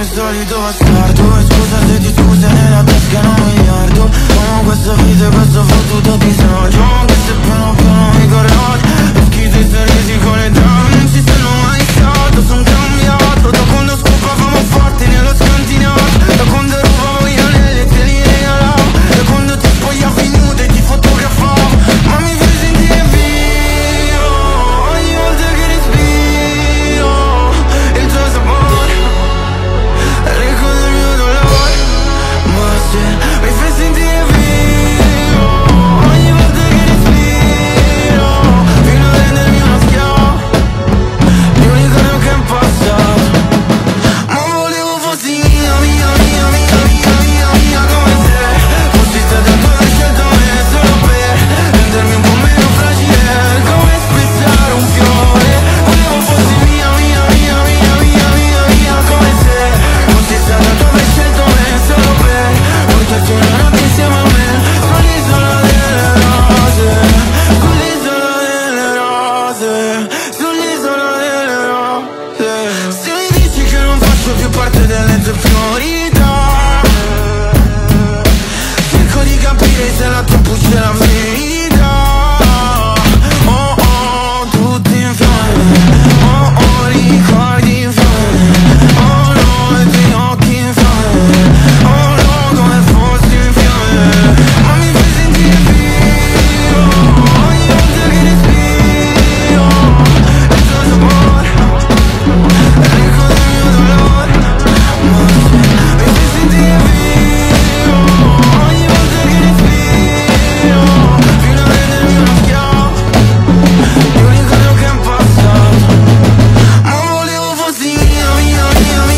il solito bastardo. E scusa se ti scuse nella tasca non un miliardo Amo questo video e questo fottuto disagio. you, oh, you.